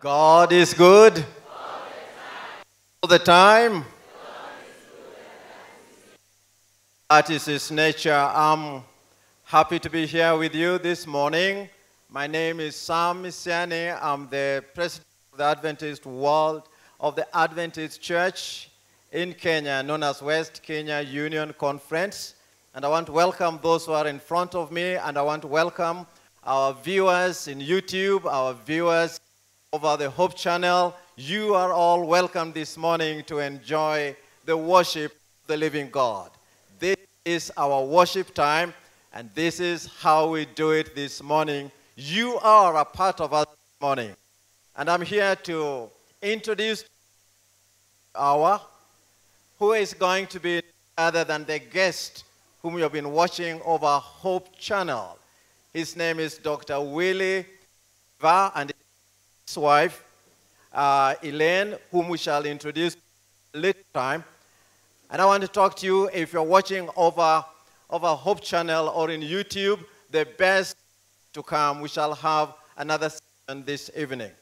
God is good all the time. That is His nature. I'm happy to be here with you this morning. My name is Sam Misiani. I'm the president of the Adventist World of the Adventist Church in Kenya, known as West Kenya Union Conference. And I want to welcome those who are in front of me, and I want to welcome our viewers in YouTube, our viewers over the Hope Channel. You are all welcome this morning to enjoy the worship of the living God. This is our worship time, and this is how we do it this morning. You are a part of us this morning. And I'm here to introduce our who is going to be other than the guest whom you have been watching over Hope Channel. His name is Dr. Willie Va and his wife, uh, Elaine, whom we shall introduce later time. And I want to talk to you, if you're watching over, over Hope Channel or in YouTube, the best to come. We shall have another session this evening.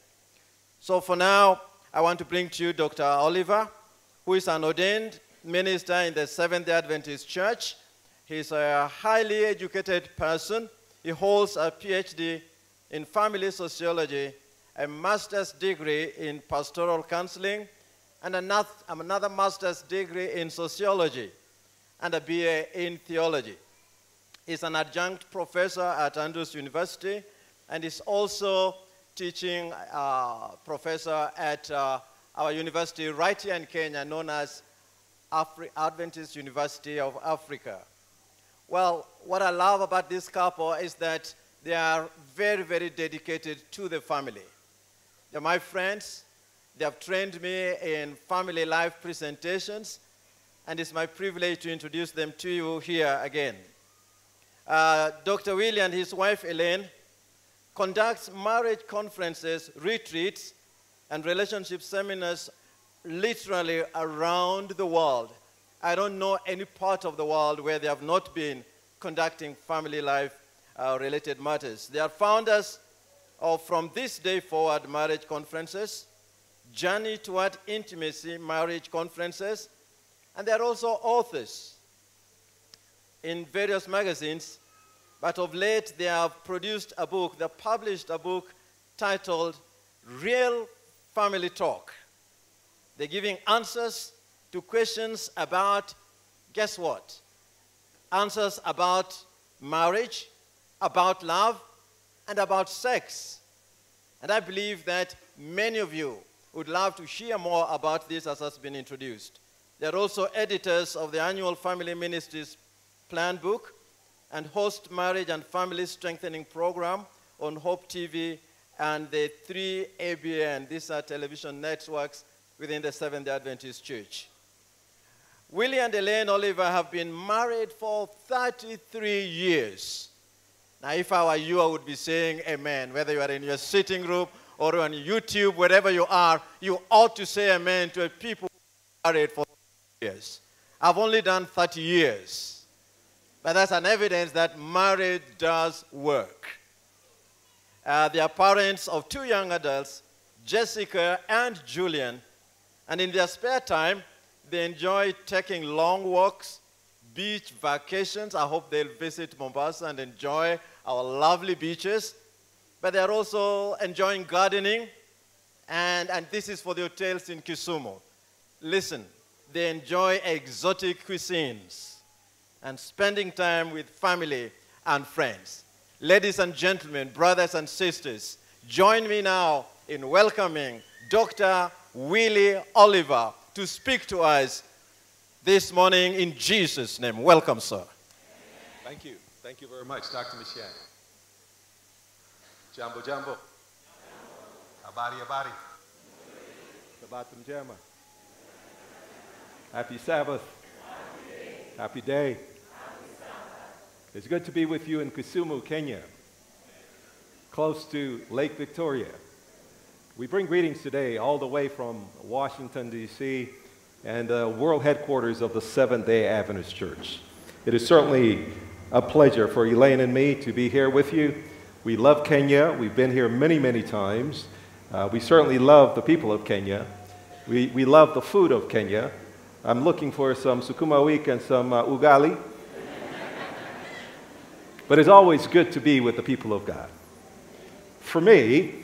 So for now, I want to bring to you Dr. Oliver, who is an ordained minister in the Seventh-day Adventist Church. He's a highly educated person. He holds a PhD in family sociology, a master's degree in pastoral counseling, and another, master's degree in sociology, and a BA in theology. He's an adjunct professor at Andrews University, and is also teaching uh, professor at uh, our university right here in Kenya, known as Afri Adventist University of Africa. Well, what I love about this couple is that they are very, very dedicated to the family. They're my friends. They have trained me in family life presentations, and it's my privilege to introduce them to you here again. Uh, Dr. Willie and his wife Elaine conducts marriage conferences, retreats, and relationship seminars literally around the world. I don't know any part of the world where they have not been conducting family life uh, related matters. They are founders of From This Day Forward marriage conferences, Journey Toward Intimacy marriage conferences, and they are also authors in various magazines. But of late, they have produced a book, they published a book titled Real Family Talk. They're giving answers to questions about, guess what? Answers about marriage, about love, and about sex. And I believe that many of you would love to hear more about this as has been introduced. They're also editors of the annual Family Ministries Plan Book and host marriage and family strengthening program on Hope TV and the three ABN, these are television networks within the Seventh-day Adventist Church. Willie and Elaine Oliver have been married for 33 years. Now, if I were you, I would be saying amen. Whether you are in your sitting room or on YouTube, wherever you are, you ought to say amen to a people married for years. I've only done 30 years. But that's an evidence that marriage does work. Uh, they are parents of two young adults, Jessica and Julian, and in their spare time, they enjoy taking long walks, beach vacations. I hope they'll visit Mombasa and enjoy our lovely beaches. But they're also enjoying gardening, and, and this is for the hotels in Kisumu. Listen, they enjoy exotic cuisines and spending time with family and friends. Ladies and gentlemen, brothers and sisters, join me now in welcoming Dr. Willie Oliver to speak to us this morning in Jesus' name. Welcome, sir. Thank you. Thank you very much, Dr. Michelle. Jambo, jambo. Habari, habari. Sabatum jama. Happy Sabbath. Happy day. It's good to be with you in Kisumu, Kenya, close to Lake Victoria. We bring greetings today all the way from Washington, D.C., and the world headquarters of the Seventh day Adventist Church. It is certainly a pleasure for Elaine and me to be here with you. We love Kenya. We've been here many, many times. Uh, we certainly love the people of Kenya. We, we love the food of Kenya. I'm looking for some sukuma wiki and some uh, ugali. but it's always good to be with the people of God. For me,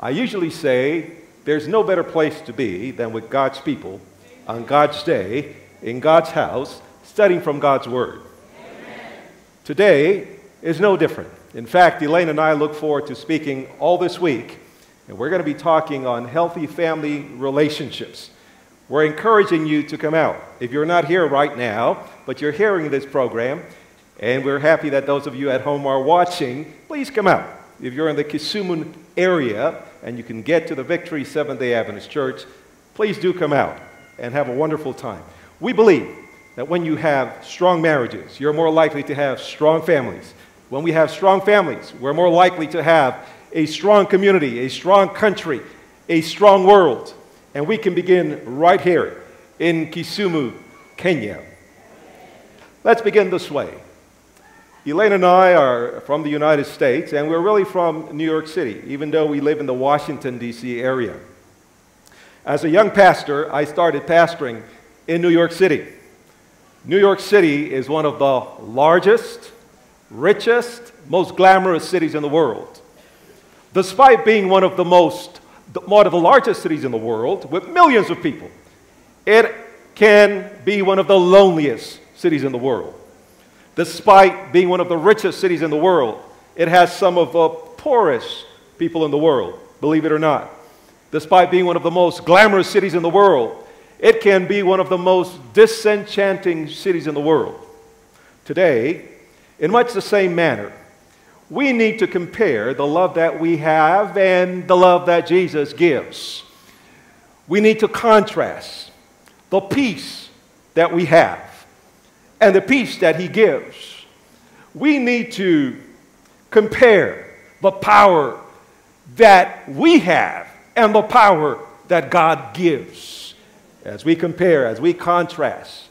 I usually say there's no better place to be than with God's people on God's day, in God's house, studying from God's Word. Amen. Today is no different. In fact, Elaine and I look forward to speaking all this week, and we're going to be talking on healthy family relationships. We're encouraging you to come out. If you're not here right now, but you're hearing this program, and we're happy that those of you at home are watching, please come out. If you're in the Kisumu area and you can get to the Victory Seventh day Adventist Church, please do come out and have a wonderful time. We believe that when you have strong marriages, you're more likely to have strong families. When we have strong families, we're more likely to have a strong community, a strong country, a strong world. And we can begin right here in Kisumu, Kenya. Let's begin this way. Elaine and I are from the United States, and we're really from New York City, even though we live in the Washington, D.C. area. As a young pastor, I started pastoring in New York City. New York City is one of the largest, richest, most glamorous cities in the world. Despite being one of the most, one of the largest cities in the world, with millions of people, it can be one of the loneliest cities in the world. Despite being one of the richest cities in the world, it has some of the poorest people in the world, believe it or not. Despite being one of the most glamorous cities in the world, it can be one of the most disenchanting cities in the world. Today, in much the same manner, we need to compare the love that we have and the love that Jesus gives. We need to contrast the peace that we have and the peace that he gives. We need to compare the power that we have and the power that God gives. As we compare, as we contrast,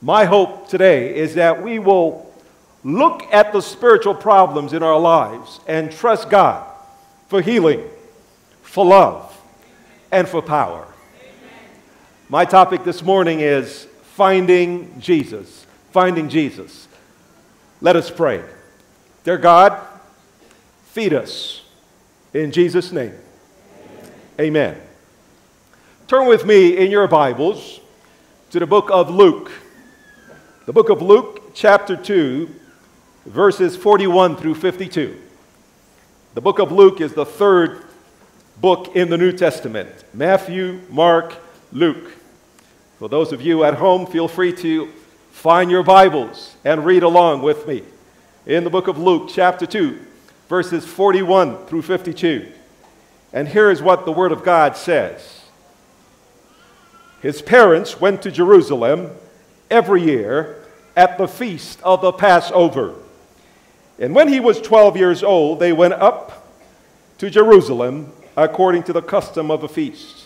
my hope today is that we will look at the spiritual problems in our lives and trust God for healing, for love, and for power. My topic this morning is finding Jesus finding Jesus. Let us pray. Dear God, feed us in Jesus' name. Amen. Turn with me in your Bibles to the book of Luke. The book of Luke, chapter 2, verses 41 through 52. The book of Luke is the third book in the New Testament Matthew, Mark, Luke. For those of you at home, feel free to Find your Bibles and read along with me in the book of Luke, chapter 2, verses 41 through 52. And here is what the Word of God says His parents went to Jerusalem every year at the feast of the Passover. And when he was 12 years old, they went up to Jerusalem according to the custom of the feast.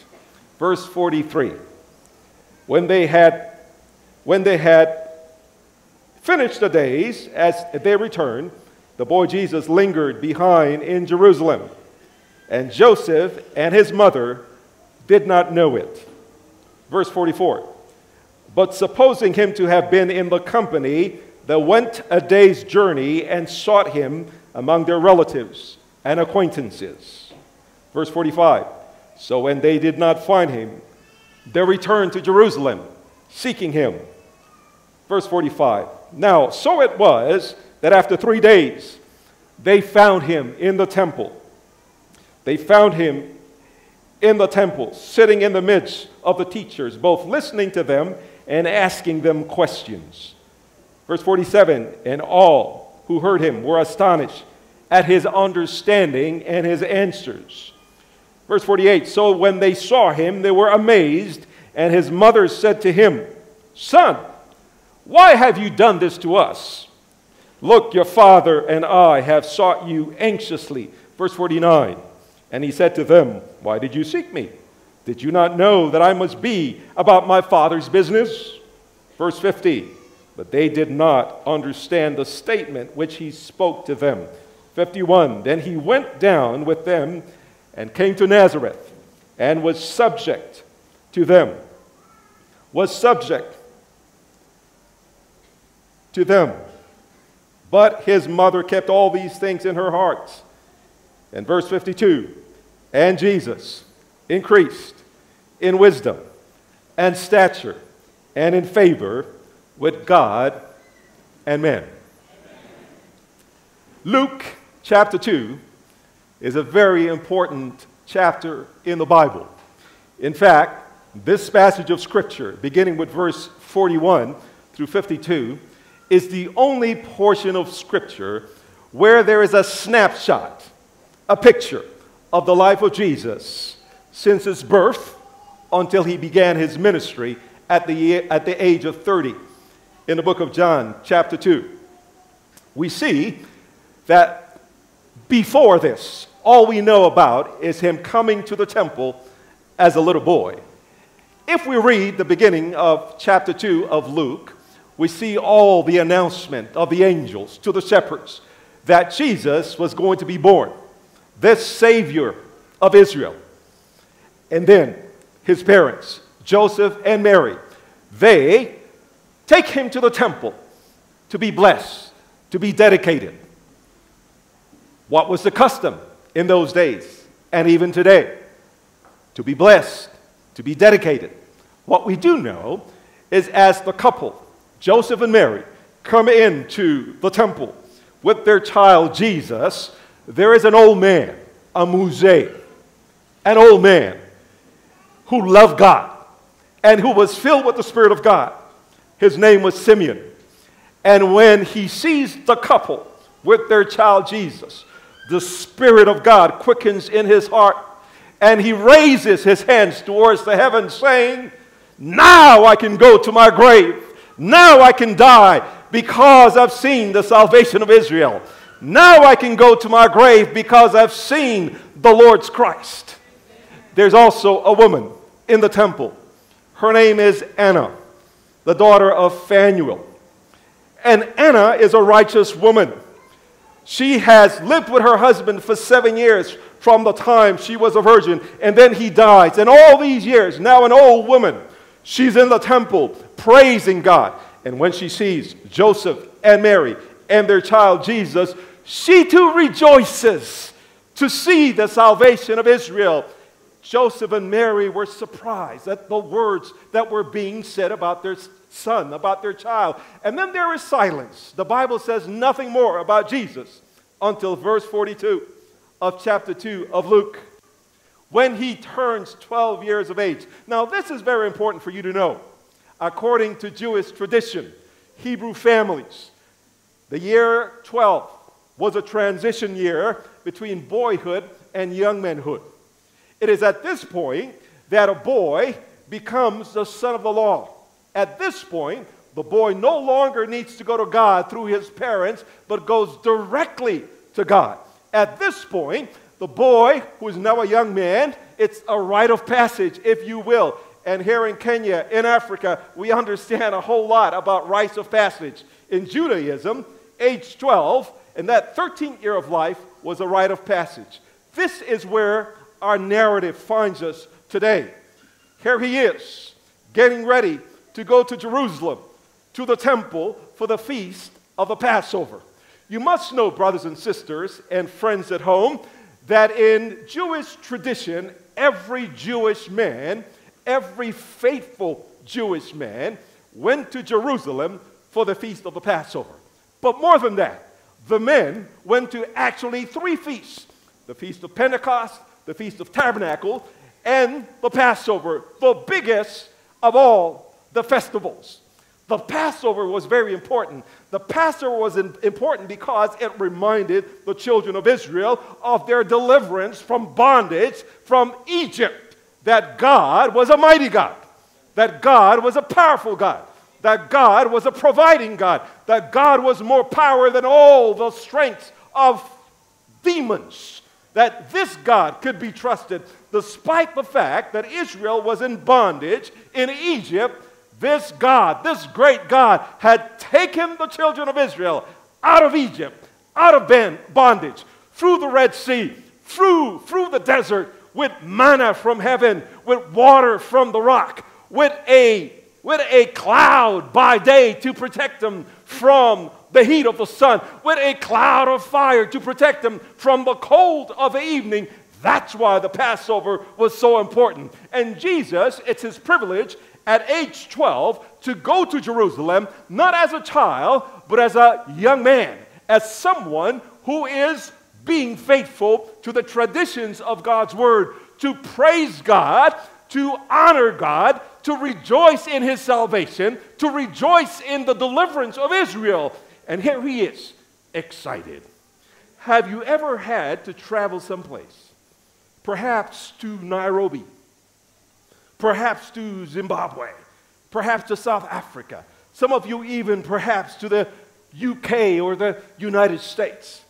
Verse 43. When they had when they had finished the days, as they returned, the boy Jesus lingered behind in Jerusalem, and Joseph and his mother did not know it. Verse 44 But supposing him to have been in the company, they went a day's journey and sought him among their relatives and acquaintances. Verse 45 So when they did not find him, they returned to Jerusalem, seeking him. Verse 45 Now, so it was that after three days, they found him in the temple. They found him in the temple, sitting in the midst of the teachers, both listening to them and asking them questions. Verse 47 And all who heard him were astonished at his understanding and his answers. Verse 48 So when they saw him, they were amazed, and his mother said to him, Son, why have you done this to us? Look, your father and I have sought you anxiously. Verse 49. And he said to them, Why did you seek me? Did you not know that I must be about my father's business? Verse 50. But they did not understand the statement which he spoke to them. 51. Then he went down with them and came to Nazareth and was subject to them. Was subject to them. But his mother kept all these things in her heart. And verse 52 and Jesus increased in wisdom and stature and in favor with God and men. Luke chapter 2 is a very important chapter in the Bible. In fact, this passage of Scripture, beginning with verse 41 through 52, is the only portion of Scripture where there is a snapshot, a picture of the life of Jesus since his birth until he began his ministry at the, at the age of 30 in the book of John, chapter 2. We see that before this, all we know about is him coming to the temple as a little boy. If we read the beginning of chapter 2 of Luke, we see all the announcement of the angels to the shepherds that Jesus was going to be born, this Savior of Israel. And then his parents, Joseph and Mary, they take him to the temple to be blessed, to be dedicated. What was the custom in those days and even today? To be blessed, to be dedicated. What we do know is as the couple Joseph and Mary come into the temple with their child Jesus, there is an old man, a muse, an old man who loved God and who was filled with the Spirit of God. His name was Simeon. And when he sees the couple with their child Jesus, the Spirit of God quickens in his heart and he raises his hands towards the heavens, saying, Now I can go to my grave now I can die because I've seen the salvation of Israel. Now I can go to my grave because I've seen the Lord's Christ. There's also a woman in the temple. Her name is Anna, the daughter of Phanuel. And Anna is a righteous woman. She has lived with her husband for seven years from the time she was a virgin, and then he dies. And all these years, now an old woman, she's in the temple praising God. And when she sees Joseph and Mary and their child Jesus, she too rejoices to see the salvation of Israel. Joseph and Mary were surprised at the words that were being said about their son, about their child. And then there is silence. The Bible says nothing more about Jesus until verse 42 of chapter 2 of Luke, when he turns 12 years of age. Now, this is very important for you to know according to Jewish tradition, Hebrew families. The year 12 was a transition year between boyhood and young manhood. It is at this point that a boy becomes the son of the law. At this point, the boy no longer needs to go to God through his parents, but goes directly to God. At this point, the boy, who is now a young man, it's a rite of passage, if you will. And here in Kenya, in Africa, we understand a whole lot about rites of passage. In Judaism, age 12, and that 13th year of life was a rite of passage. This is where our narrative finds us today. Here he is, getting ready to go to Jerusalem, to the temple for the feast of the Passover. You must know, brothers and sisters, and friends at home, that in Jewish tradition, every Jewish man every faithful Jewish man went to Jerusalem for the feast of the Passover. But more than that, the men went to actually three feasts the Feast of Pentecost, the Feast of Tabernacle, and the Passover, the biggest of all the festivals. The Passover was very important. The Passover was important because it reminded the children of Israel of their deliverance from bondage from Egypt that God was a mighty God, that God was a powerful God, that God was a providing God, that God was more power than all the strengths of demons, that this God could be trusted despite the fact that Israel was in bondage in Egypt. This God, this great God, had taken the children of Israel out of Egypt, out of bondage, through the Red Sea, through, through the desert, with manna from heaven, with water from the rock, with a, with a cloud by day to protect them from the heat of the sun, with a cloud of fire to protect them from the cold of the evening. That's why the Passover was so important. And Jesus, it's his privilege at age 12 to go to Jerusalem, not as a child, but as a young man, as someone who is being faithful to the traditions of God's word, to praise God, to honor God, to rejoice in his salvation, to rejoice in the deliverance of Israel. And here he is, excited. Have you ever had to travel someplace? Perhaps to Nairobi, perhaps to Zimbabwe, perhaps to South Africa. Some of you, even perhaps to the UK or the United States.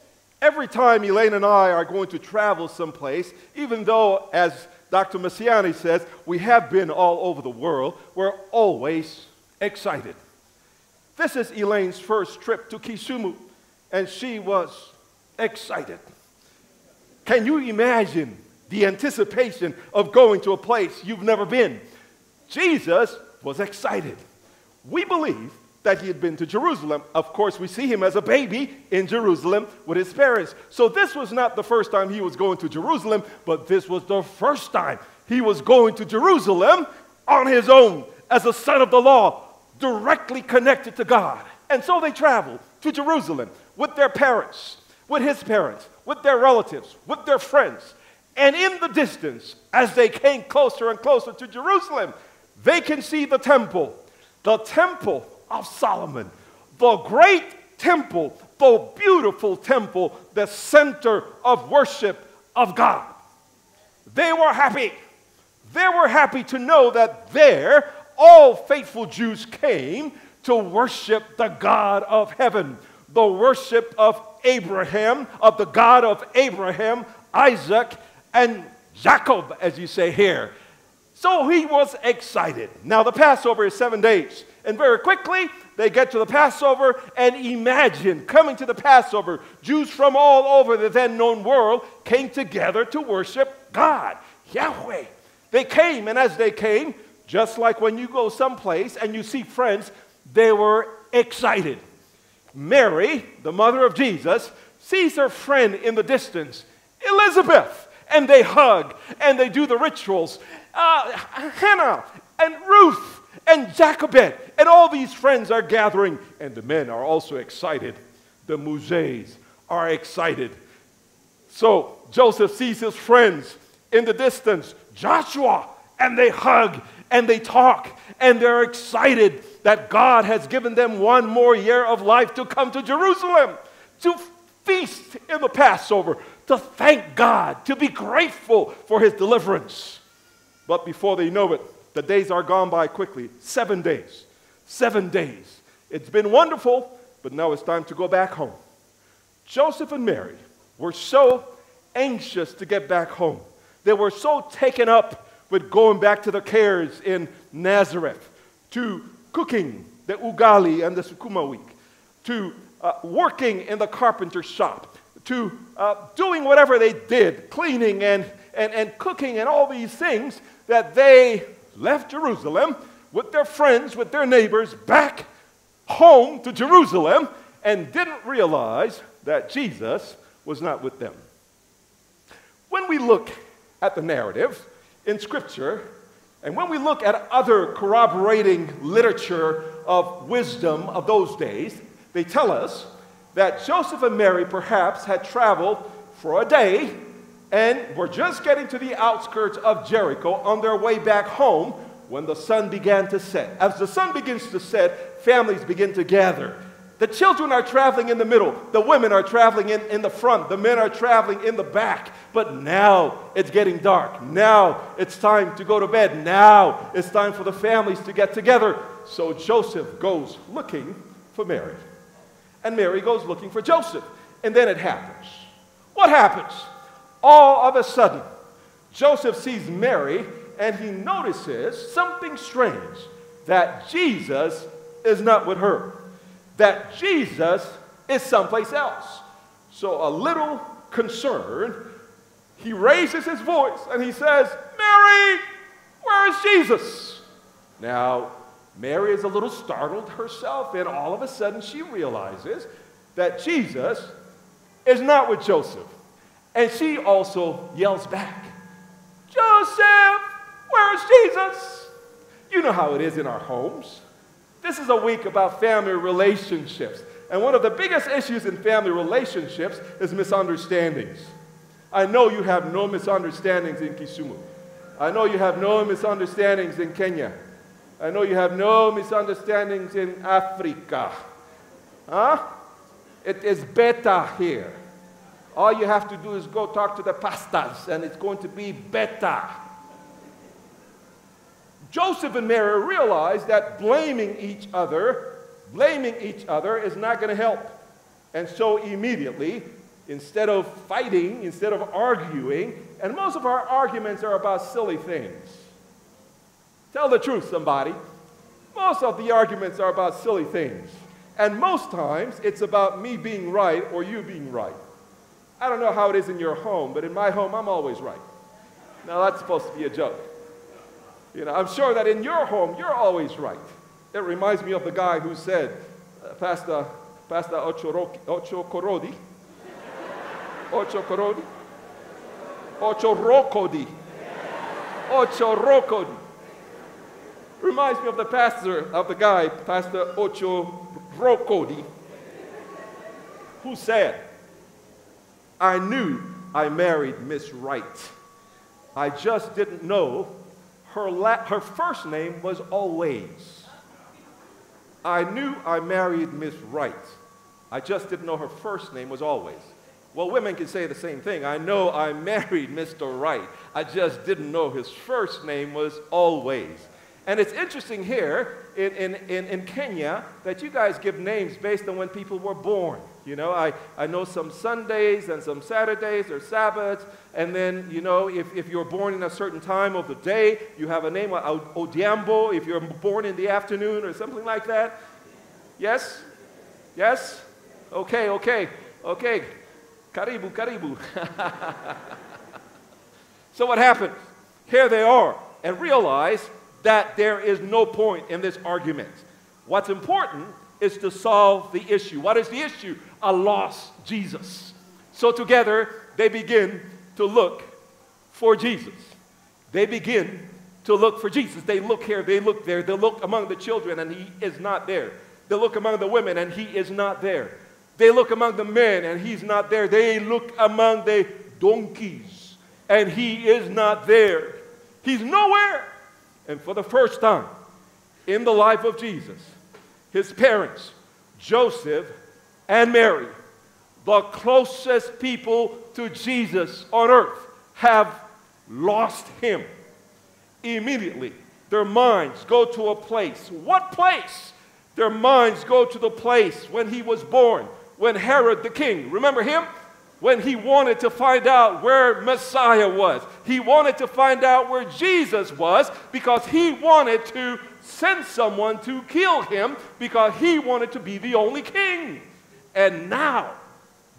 Every time Elaine and I are going to travel someplace, even though, as Dr. Misiani says, we have been all over the world, we're always excited. This is Elaine's first trip to Kisumu, and she was excited. Can you imagine the anticipation of going to a place you've never been? Jesus was excited. We believe that he had been to Jerusalem. Of course, we see him as a baby in Jerusalem with his parents. So this was not the first time he was going to Jerusalem, but this was the first time he was going to Jerusalem on his own as a son of the law, directly connected to God. And so they traveled to Jerusalem with their parents, with his parents, with their relatives, with their friends. And in the distance, as they came closer and closer to Jerusalem, they can see the temple, the temple of Solomon, the great temple, the beautiful temple, the center of worship of God. They were happy. They were happy to know that there all faithful Jews came to worship the God of heaven, the worship of Abraham, of the God of Abraham, Isaac, and Jacob, as you say here. So he was excited. Now, the Passover is seven days. And very quickly, they get to the Passover and imagine coming to the Passover. Jews from all over the then known world came together to worship God, Yahweh. They came, and as they came, just like when you go someplace and you see friends, they were excited. Mary, the mother of Jesus, sees her friend in the distance, Elizabeth, and they hug and they do the rituals. Uh, Hannah and Ruth and Jochebed, and all these friends are gathering, and the men are also excited. The Muses are excited. So Joseph sees his friends in the distance, Joshua, and they hug and they talk and they're excited that God has given them one more year of life to come to Jerusalem to feast in the Passover, to thank God, to be grateful for his deliverance. But before they know it, the days are gone by quickly. Seven days. Seven days. It's been wonderful, but now it's time to go back home. Joseph and Mary were so anxious to get back home. They were so taken up with going back to their cares in Nazareth, to cooking the ugali and the sukuma wiki, to uh, working in the carpenter shop, to uh, doing whatever they did, cleaning and, and, and cooking and all these things that they left Jerusalem with their friends, with their neighbors, back home to Jerusalem and didn't realize that Jesus was not with them. When we look at the narrative in Scripture, and when we look at other corroborating literature of wisdom of those days, they tell us that Joseph and Mary perhaps had traveled for a day and were just getting to the outskirts of Jericho on their way back home when the sun began to set. As the sun begins to set, families begin to gather. The children are traveling in the middle, the women are traveling in, in the front, the men are traveling in the back. But now it's getting dark. Now it's time to go to bed. Now it's time for the families to get together. So Joseph goes looking for Mary. And Mary goes looking for Joseph. And then it happens. What happens? All of a sudden, Joseph sees Mary and he notices something strange that Jesus is not with her, that Jesus is someplace else. So, a little concerned, he raises his voice and he says, Mary, where is Jesus? Now, Mary is a little startled herself, and all of a sudden she realizes that Jesus is not with Joseph. And she also yells back, Joseph, where is Jesus? You know how it is in our homes. This is a week about family relationships. And one of the biggest issues in family relationships is misunderstandings. I know you have no misunderstandings in Kisumu. I know you have no misunderstandings in Kenya. I know you have no misunderstandings in Africa. Huh? It is better here. All you have to do is go talk to the pastors, and it's going to be better. Joseph and Mary realized that blaming each other, blaming each other is not going to help. And so immediately, instead of fighting, instead of arguing, and most of our arguments are about silly things. Tell the truth, somebody. Most of the arguments are about silly things. And most times, it's about me being right or you being right. I don't know how it is in your home, but in my home, I'm always right. Now, that's supposed to be a joke. You know, I'm sure that in your home, you're always right. It reminds me of the guy who said, uh, Pastor, Pastor Ocho, Ocho Corodi, Ocho Corodi, Ocho Rocodi, Ocho Rocodi. Reminds me of the pastor, of the guy, Pastor Ocho Rocodi, who said, I knew I married Miss Wright. I just didn't know her, la- her first name was always. I knew I married Miss Wright. I just didn't know her first name was always. Well, women can say the same thing. I know I married Mr. Wright. I just didn't know his first name was always. And it's interesting here in, in, in, in Kenya that you guys give names based on when people were born. You know, I, I know some Sundays and some Saturdays or Sabbaths, and then, you know, if, if you're born in a certain time of the day, you have a name uh, like Odhiambo if you're born in the afternoon or something like that. Yes? Yes? Okay, okay, okay. Karibu, karibu. so what happens? Here they are, and realize that there is no point in this argument. What's important is to solve the issue. What is the issue? A lost Jesus. So together they begin to look for Jesus. They begin to look for Jesus. They look here, they look there, they look among the children, and he is not there. They look among the women, and he is not there. They look among the men, and he's not there. They look among the donkeys, and he is not there. He's nowhere. And for the first time in the life of Jesus, his parents, Joseph and Mary, the closest people to Jesus on earth, have lost him. Immediately, their minds go to a place. What place? Their minds go to the place when he was born, when Herod the king, remember him? when he wanted to find out where Messiah was. He wanted to find out where Jesus was because he wanted to send someone to kill him because he wanted to be the only king. And now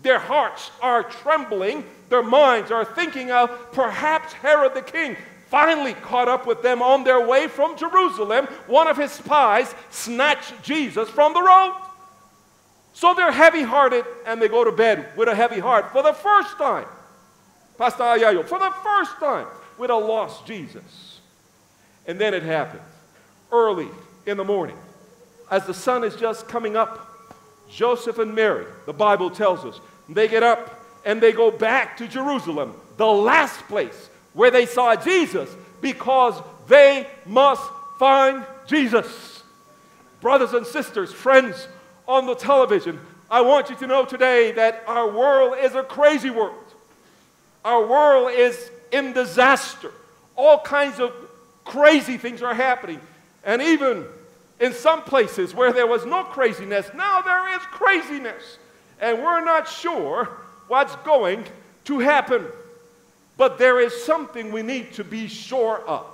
their hearts are trembling, their minds are thinking of perhaps Herod the king. Finally, caught up with them on their way from Jerusalem, one of his spies snatched Jesus from the road. So they're heavy hearted and they go to bed with a heavy heart for the first time. Pastor Ayayo, for the first time with a lost Jesus. And then it happens early in the morning as the sun is just coming up. Joseph and Mary, the Bible tells us, they get up and they go back to Jerusalem, the last place where they saw Jesus, because they must find Jesus. Brothers and sisters, friends, on the television, I want you to know today that our world is a crazy world. Our world is in disaster. All kinds of crazy things are happening. And even in some places where there was no craziness, now there is craziness. And we're not sure what's going to happen. But there is something we need to be sure of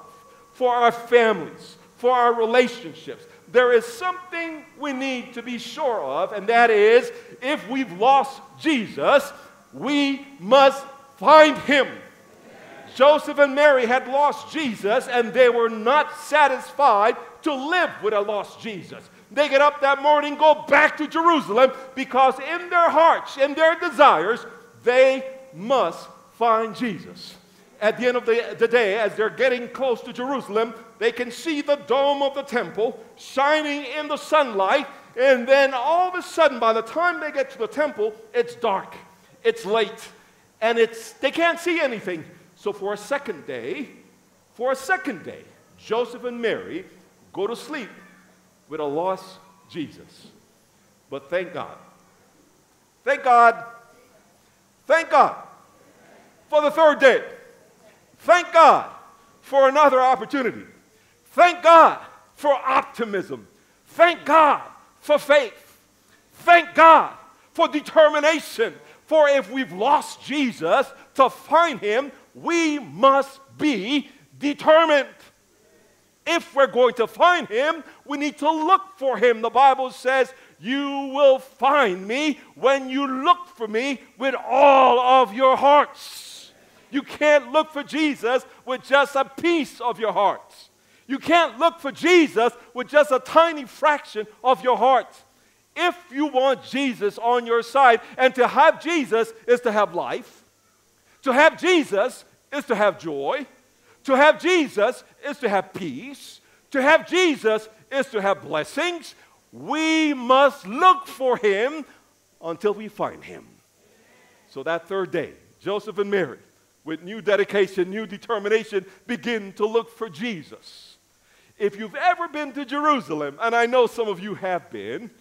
for our families, for our relationships, there is something we need to be sure of, and that is if we've lost Jesus, we must find him. Joseph and Mary had lost Jesus and they were not satisfied to live with a lost Jesus. They get up that morning, go back to Jerusalem because in their hearts, in their desires, they must find Jesus. At the end of the, the day, as they're getting close to Jerusalem, they can see the dome of the temple shining in the sunlight. And then all of a sudden, by the time they get to the temple, it's dark, it's late, and it's, they can't see anything. So, for a second day, for a second day, Joseph and Mary go to sleep with a lost Jesus. But thank God. Thank God. Thank God for the third day. Thank God for another opportunity. Thank God for optimism. Thank God for faith. Thank God for determination. For if we've lost Jesus, to find him, we must be determined. If we're going to find him, we need to look for him. The Bible says, You will find me when you look for me with all of your hearts. You can't look for Jesus with just a piece of your heart. You can't look for Jesus with just a tiny fraction of your heart. If you want Jesus on your side, and to have Jesus is to have life, to have Jesus is to have joy, to have Jesus is to have peace. To have Jesus is to have blessings. We must look for him until we find him. So that third day, Joseph and Mary, with new dedication, new determination, begin to look for Jesus. If you've ever been to Jerusalem, and I know some of you have been,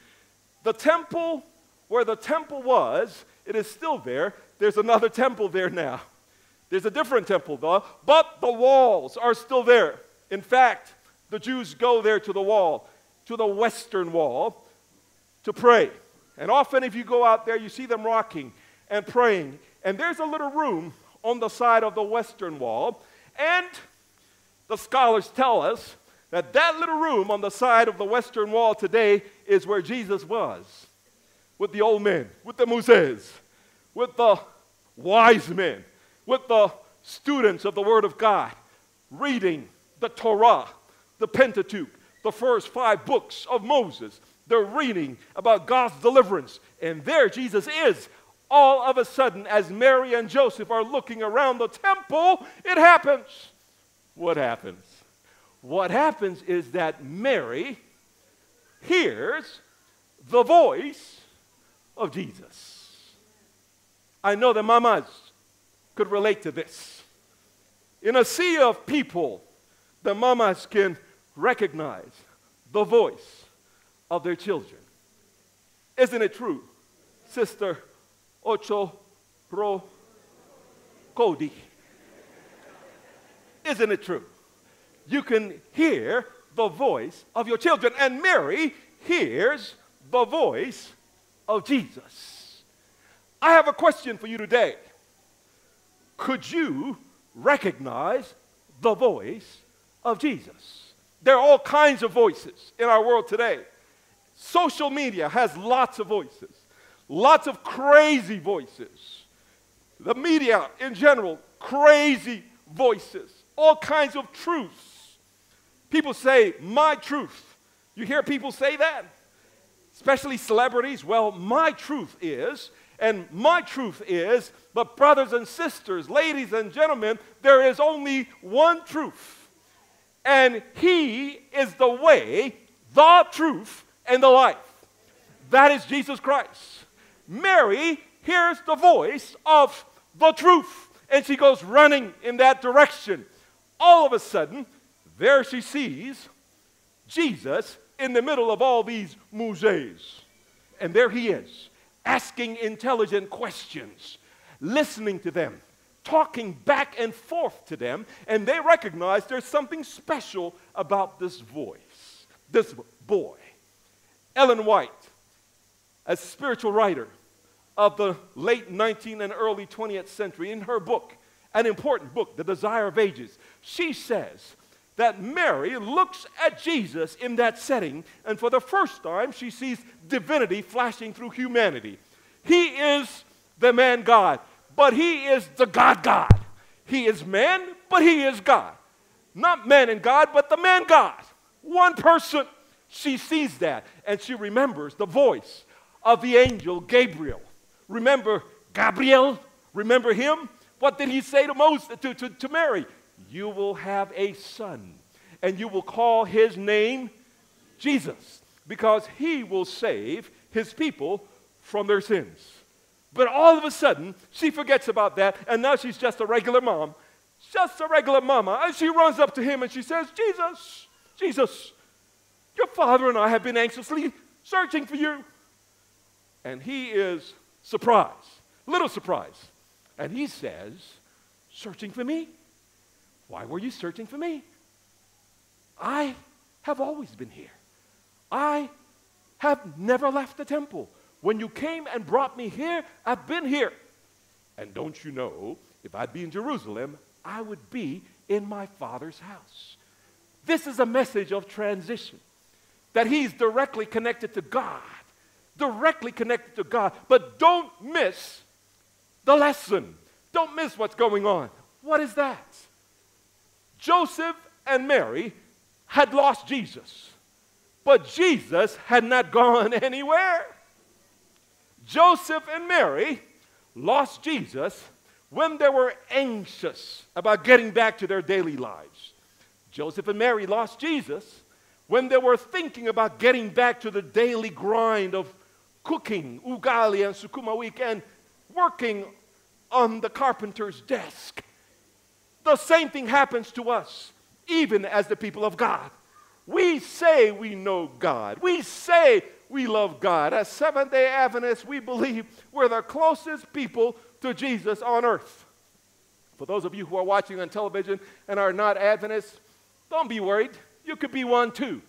the temple where the temple was, it is still there. There's another temple there now. There's a different temple, though, but the walls are still there. In fact, the Jews go there to the wall, to the western wall, to pray. And often, if you go out there, you see them rocking and praying. And there's a little room on the side of the western wall. And the scholars tell us that that little room on the side of the western wall today is where Jesus was with the old men, with the Moses, with the wise men with the students of the Word of God, reading the Torah, the Pentateuch, the first five books of Moses. They're reading about God's deliverance. And there Jesus is. All of a sudden, as Mary and Joseph are looking around the temple, it happens. What happens? What happens is that Mary hears the voice of Jesus. I know that mamas could relate to this. In a sea of people, the mamas can recognize the voice of their children. Isn't it true, Sister Ocho Ro Cody? Isn't it true? You can hear the voice of your children, and Mary hears the voice of Jesus. I have a question for you today could you recognize the voice of Jesus? There are all kinds of voices in our world today. Social media has lots of voices, lots of crazy voices. The media in general, crazy voices, all kinds of truths. People say, My truth. You hear people say that? Especially celebrities. Well, my truth is, and my truth is but, brothers and sisters, ladies and gentlemen, there is only one truth. And He is the way, the truth, and the life. That is Jesus Christ. Mary hears the voice of the truth, and she goes running in that direction. All of a sudden, there she sees Jesus in the middle of all these musees. And there he is, asking intelligent questions listening to them, talking back and forth to them, and they recognize there's something special about this voice, this boy. Ellen White, a spiritual writer of the late 19th and early 20th century, in her book, an important book, The Desire of Ages, she says that Mary looks at Jesus in that setting, and for the first time, she sees divinity flashing through humanity. He is the man God but he is the God God. He is man, but he is God. Not man and God, but the man God. One person. She sees that and she remembers the voice of the angel Gabriel. Remember Gabriel? Remember him? What did he say to Moses to, to, to Mary? You will have a son, and you will call his name Jesus, because he will save his people from their sins. But all of a sudden, she forgets about that, and now she's just a regular mom. Just a regular mama. And she runs up to him and she says, Jesus, Jesus, your father and I have been anxiously searching for you. And he is surprised, little surprised. And he says, Searching for me? Why were you searching for me? I have always been here. I have never left the temple. When you came and brought me here, I've been here. And don't you know, if I'd be in Jerusalem, I would be in my Father's house. This is a message of transition that he's directly connected to God. Directly connected to God. But don't miss the lesson. Don't miss what's going on. What is that? Joseph and Mary had lost Jesus, but Jesus had not gone anywhere. Joseph and Mary lost Jesus when they were anxious about getting back to their daily lives. Joseph and Mary lost Jesus when they were thinking about getting back to the daily grind of cooking ugali and sukuma wiki and working on the carpenter's desk. The same thing happens to us, even as the people of God. We say we know God. We say we love God. As Seventh day Adventists, we believe we're the closest people to Jesus on earth. For those of you who are watching on television and are not Adventists, don't be worried. You could be one too.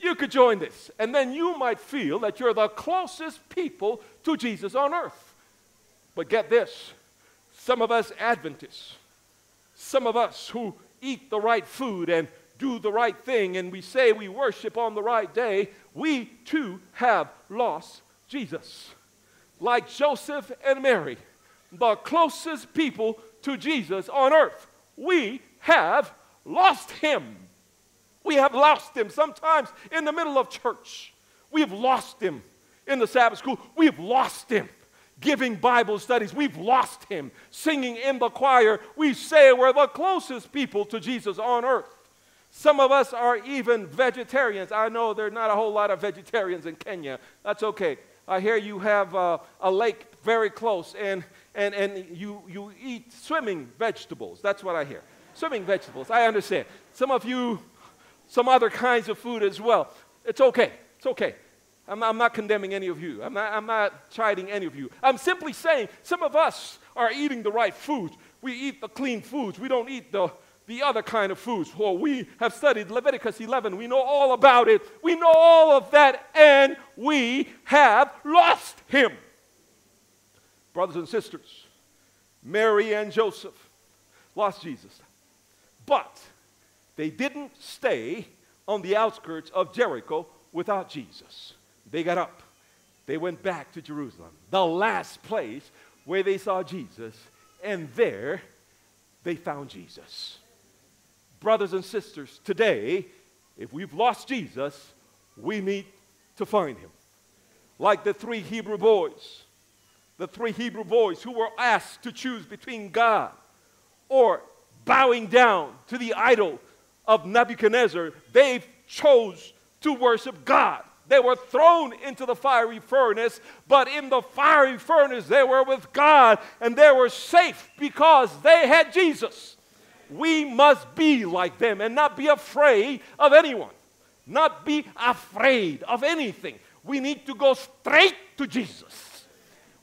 You could join this, and then you might feel that you're the closest people to Jesus on earth. But get this some of us Adventists, some of us who eat the right food and do the right thing, and we say we worship on the right day, we too have lost Jesus. Like Joseph and Mary, the closest people to Jesus on earth, we have lost him. We have lost him sometimes in the middle of church. We have lost him in the Sabbath school. We have lost him giving Bible studies. We've lost him singing in the choir. We say we're the closest people to Jesus on earth. Some of us are even vegetarians. I know there's not a whole lot of vegetarians in Kenya. That's okay. I hear you have uh, a lake very close and, and, and you, you eat swimming vegetables. That's what I hear. Swimming vegetables. I understand. Some of you some other kinds of food as well. It's okay. It's okay. I'm, I'm not condemning any of you. I'm not, I'm not chiding any of you. I'm simply saying some of us are eating the right food. We eat the clean foods. We don't eat the, the other kind of foods. Well, we have studied Leviticus 11. We know all about it. We know all of that, and we have lost him. Brothers and sisters, Mary and Joseph lost Jesus. But they didn't stay on the outskirts of Jericho without Jesus. They got up. They went back to Jerusalem, the last place where they saw Jesus, and there they found Jesus. Brothers and sisters, today, if we've lost Jesus, we need to find him. Like the three Hebrew boys, the three Hebrew boys who were asked to choose between God or bowing down to the idol of Nebuchadnezzar, they chose to worship God. They were thrown into the fiery furnace, but in the fiery furnace they were with God and they were safe because they had Jesus. We must be like them and not be afraid of anyone, not be afraid of anything. We need to go straight to Jesus.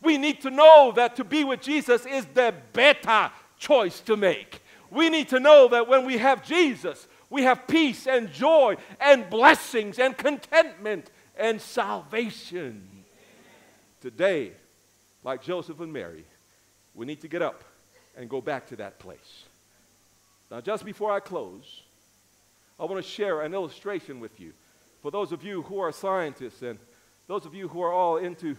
We need to know that to be with Jesus is the better choice to make. We need to know that when we have Jesus, we have peace and joy and blessings and contentment and salvation. Today, like Joseph and Mary, we need to get up and go back to that place. Now, just before I close, I want to share an illustration with you. For those of you who are scientists and those of you who are all into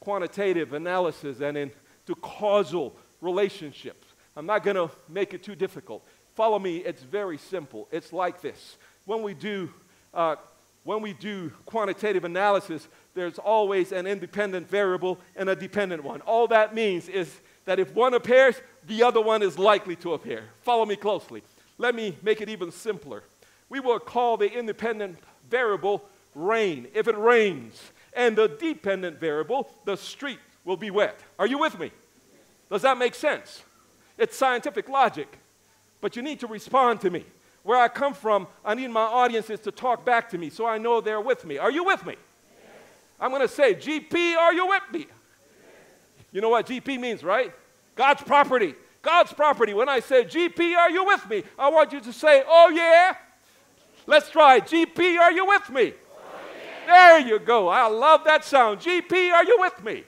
quantitative analysis and into causal relationships, I'm not going to make it too difficult. Follow me, it's very simple. It's like this. When we do, uh, when we do quantitative analysis, there's always an independent variable and a dependent one. All that means is that if one appears, the other one is likely to appear. Follow me closely. Let me make it even simpler. We will call the independent variable rain. If it rains, and the dependent variable, the street, will be wet. Are you with me? Does that make sense? It's scientific logic, but you need to respond to me. Where I come from, I need my audiences to talk back to me so I know they're with me. Are you with me? Yes. I'm going to say, GP, are you with me? Yes. You know what GP means, right? God's property. God's property. When I say, GP, are you with me? I want you to say, oh yeah. Let's try. GP, are you with me? Oh, yeah. There you go. I love that sound. GP, are you with me?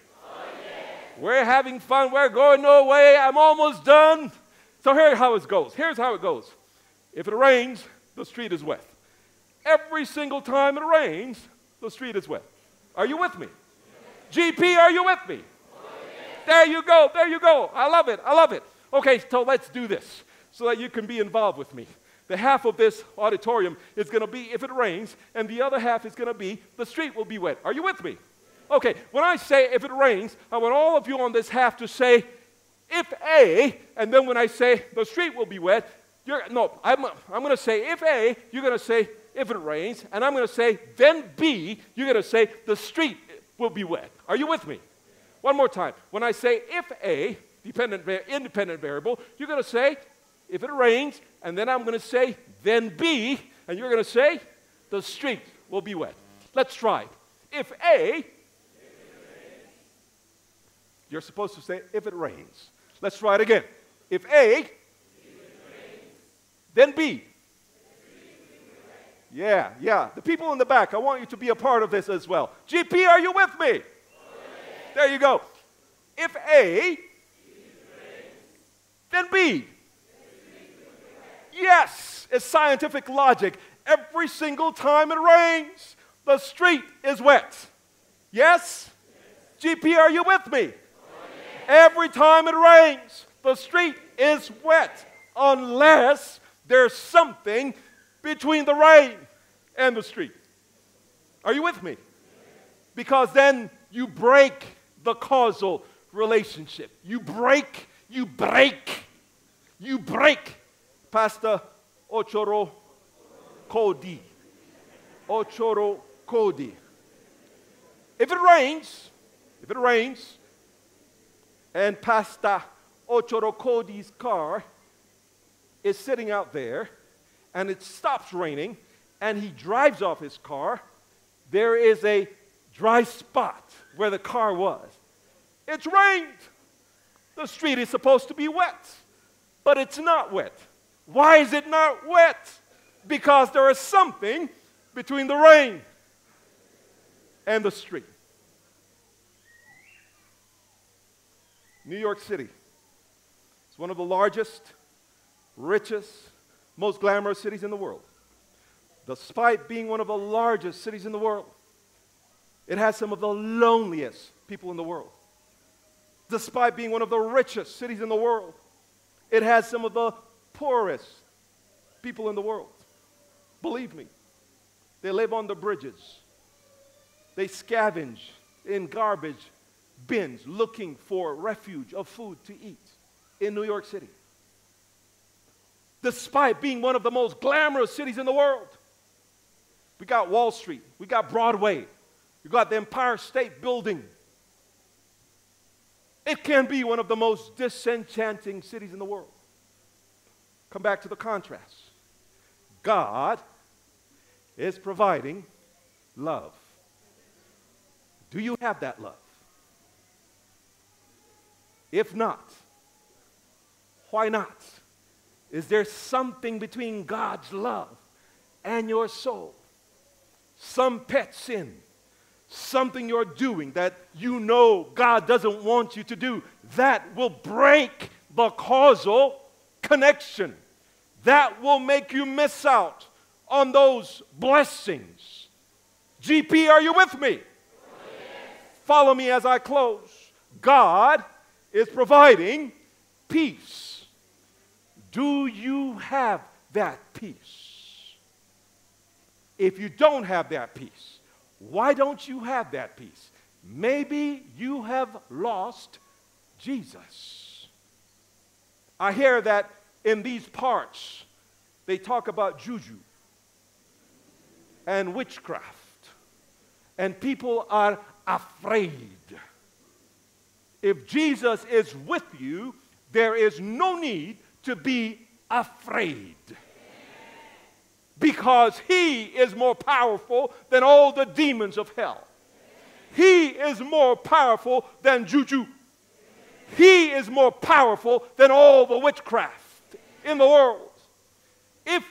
We're having fun. We're going no way. I'm almost done. So here's how it goes. Here's how it goes. If it rains, the street is wet. Every single time it rains, the street is wet. Are you with me? GP, are you with me? There you go. There you go. I love it. I love it. Okay, so let's do this so that you can be involved with me. The half of this auditorium is going to be if it rains, and the other half is going to be the street will be wet. Are you with me? Okay, when I say if it rains, I want all of you on this half to say if A, and then when I say the street will be wet, you're, no, I'm, I'm going to say if A, you're going to say if it rains, and I'm going to say then B, you're going to say the street will be wet. Are you with me? One more time. When I say if A, dependent, independent variable, you're going to say if it rains, and then I'm going to say then B, and you're going to say the street will be wet. Let's try. If A you're supposed to say, if it rains. Let's try it again. If A, then B. Yeah, yeah. The people in the back, I want you to be a part of this as well. GP, are you with me? There you go. If A, then B. Yes, it's scientific logic. Every single time it rains, the street is wet. Yes? GP, are you with me? Every time it rains, the street is wet unless there's something between the rain and the street. Are you with me? Because then you break the causal relationship. You break, you break, you break. Pastor Ochoro Kodi. Ochoro Kodi. If it rains, if it rains, and Pastor Ochoro Ochorokodi's car is sitting out there, and it stops raining, and he drives off his car. There is a dry spot where the car was. It's rained. The street is supposed to be wet, but it's not wet. Why is it not wet? Because there is something between the rain and the street. New York City. It's one of the largest, richest, most glamorous cities in the world. Despite being one of the largest cities in the world, it has some of the loneliest people in the world. Despite being one of the richest cities in the world, it has some of the poorest people in the world. Believe me, they live on the bridges. They scavenge in garbage bins looking for refuge of food to eat in New York City. Despite being one of the most glamorous cities in the world, we got Wall Street, we got Broadway, we got the Empire State Building. It can be one of the most disenchanting cities in the world. Come back to the contrast. God is providing love. Do you have that love? If not, why not? Is there something between God's love and your soul? Some pet sin, something you're doing that you know God doesn't want you to do, that will break the causal connection. That will make you miss out on those blessings. GP, are you with me? Follow me as I close. God is providing peace Do you have that peace? If you don't have that peace, why don't you have that peace? Maybe you have lost Jesus. I hear that in these parts, they talk about juju and witchcraft, and people are afraid. If Jesus is with you, there is no need to be afraid. Because he is more powerful than all the demons of hell. He is more powerful than juju. He is more powerful than all the witchcraft in the world. If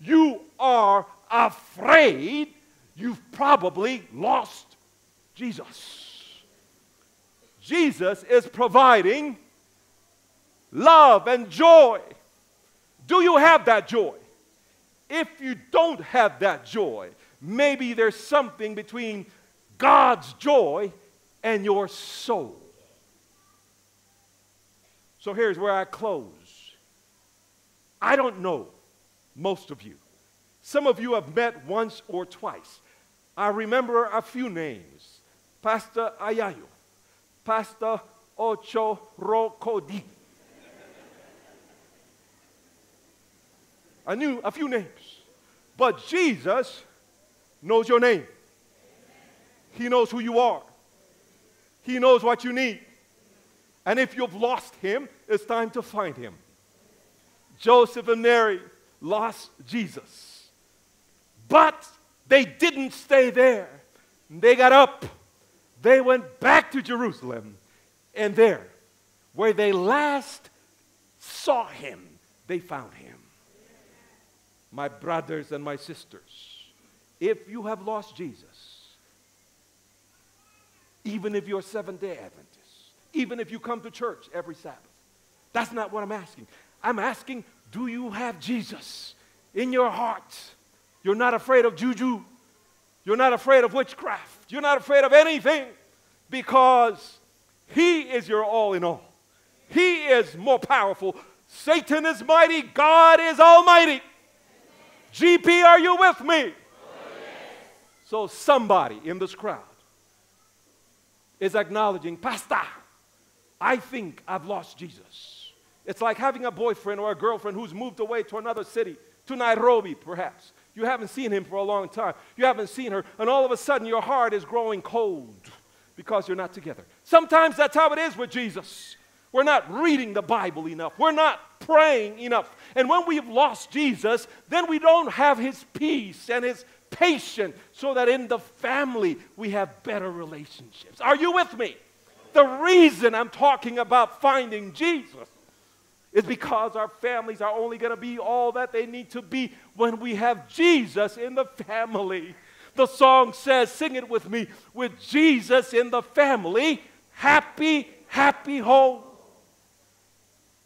you are afraid, you've probably lost Jesus. Jesus is providing love and joy. Do you have that joy? If you don't have that joy, maybe there's something between God's joy and your soul. So here's where I close. I don't know most of you. Some of you have met once or twice. I remember a few names Pastor Ayayo, Pastor Ochoro Kodi. I knew a few names, but Jesus knows your name. He knows who you are. He knows what you need. And if you've lost him, it's time to find him. Joseph and Mary lost Jesus. But they didn't stay there. They got up. They went back to Jerusalem. And there, where they last saw him, they found him. My brothers and my sisters, if you have lost Jesus, even if you're Seventh day Adventist, even if you come to church every Sabbath, that's not what I'm asking. I'm asking, do you have Jesus in your heart? You're not afraid of juju. You're not afraid of witchcraft. You're not afraid of anything because He is your all in all. He is more powerful. Satan is mighty. God is almighty. GP, are you with me? So somebody in this crowd is acknowledging, Pastor, I think I've lost Jesus. It's like having a boyfriend or a girlfriend who's moved away to another city, to Nairobi perhaps. You haven't seen him for a long time. You haven't seen her, and all of a sudden your heart is growing cold because you're not together. Sometimes that's how it is with Jesus. We're not reading the Bible enough. We're not praying enough. And when we've lost Jesus, then we don't have his peace and his patience so that in the family we have better relationships. Are you with me? The reason I'm talking about finding Jesus is because our families are only going to be all that they need to be when we have Jesus in the family. The song says, sing it with me, with Jesus in the family, happy, happy home.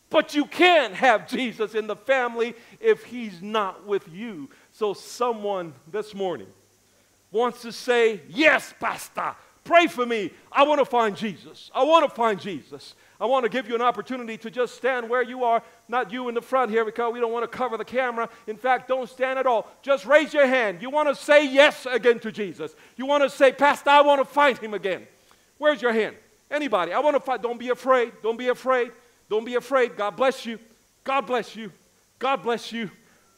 But you can't have Jesus in the family if he's not with you. So, someone this morning wants to say, Yes, Pastor, pray for me. I want to find Jesus. I want to find Jesus. I want to give you an opportunity to just stand where you are, not you in the front here because we don't want to cover the camera. In fact, don't stand at all. Just raise your hand. You want to say yes again to Jesus. You want to say, Pastor, I want to find him again. Where's your hand? Anybody? I want to find. Don't be afraid. Don't be afraid. Don't be afraid. God bless you. God bless you. God bless you.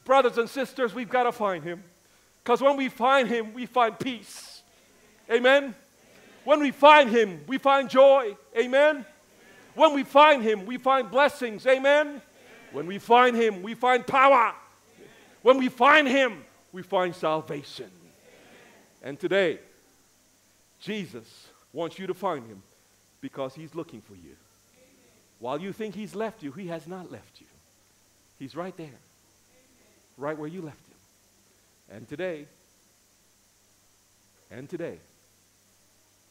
Brothers and sisters, we've got to find him. Because when we find him, we find peace. Amen. When we find him, we find joy. Amen. When we find him, we find blessings. Amen. When we find him, we find power. When we find him, we find salvation. And today, Jesus wants you to find him because he's looking for you. While you think he's left you, he has not left you. He's right there, right where you left him. And today, and today,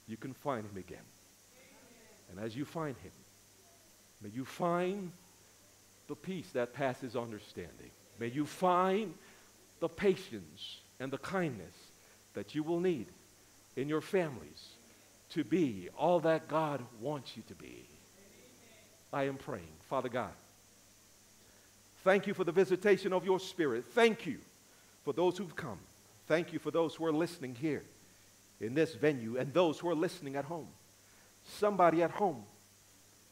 you can find him again. And as you find him, may you find the peace that passes understanding. May you find the patience and the kindness that you will need in your families to be all that God wants you to be. I am praying. Father God, Thank you for the visitation of your Spirit. Thank you for those who've come. Thank you for those who are listening here in this venue and those who are listening at home. Somebody at home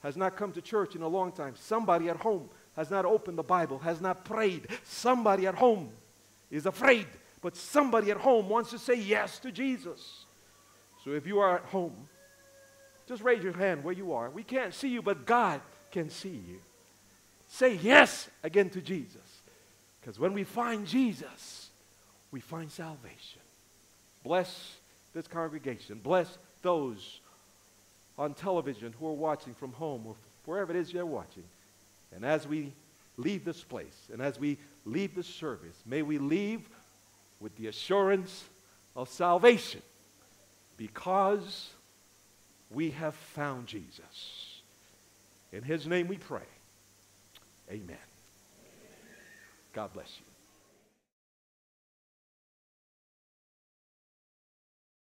has not come to church in a long time. Somebody at home has not opened the Bible, has not prayed. Somebody at home is afraid, but somebody at home wants to say yes to Jesus. So if you are at home, just raise your hand where you are. We can't see you, but God can see you. Say yes again to Jesus. Because when we find Jesus, we find salvation. Bless this congregation. Bless those on television who are watching from home or wherever it is you're watching. And as we leave this place and as we leave this service, may we leave with the assurance of salvation because we have found Jesus. In his name we pray. Amen. God bless you.